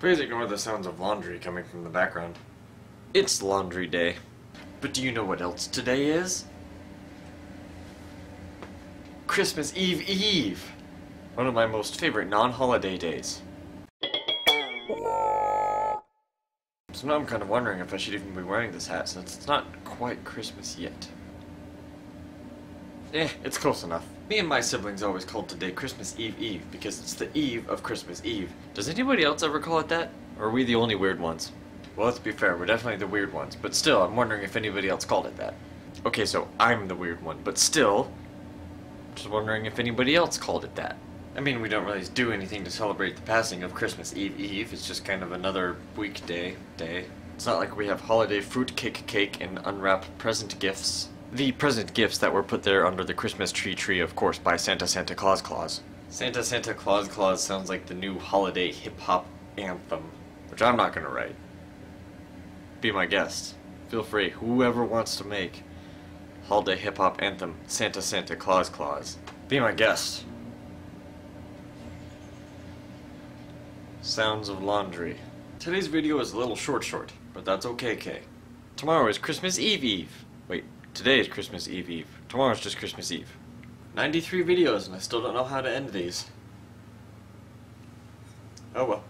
Please ignore the sounds of laundry coming from the background. It's laundry day. But do you know what else today is? Christmas Eve Eve! One of my most favorite non-holiday days. So now I'm kind of wondering if I should even be wearing this hat since it's not quite Christmas yet. Eh, it's close enough. Me and my siblings always called today Christmas Eve Eve because it's the eve of Christmas Eve. Does anybody else ever call it that? Or are we the only weird ones? Well, let's be fair, we're definitely the weird ones, but still, I'm wondering if anybody else called it that. Okay, so I'm the weird one, but still, just wondering if anybody else called it that. I mean, we don't really do anything to celebrate the passing of Christmas Eve Eve. It's just kind of another weekday day. It's not like we have holiday fruitcake cake cake and unwrap present gifts. The present gifts that were put there under the Christmas tree tree, of course, by Santa Santa Claus Claus. Santa Santa Claus Claus sounds like the new holiday hip hop anthem, which I'm not gonna write. Be my guest. Feel free, whoever wants to make holiday hip hop anthem Santa Santa Claus Claus. Be my guest. Sounds of laundry. Today's video is a little short short, but that's okay, Kay. Tomorrow is Christmas Eve Eve. Wait, today is Christmas Eve Eve. Tomorrow's just Christmas Eve. 93 videos and I still don't know how to end these. Oh well.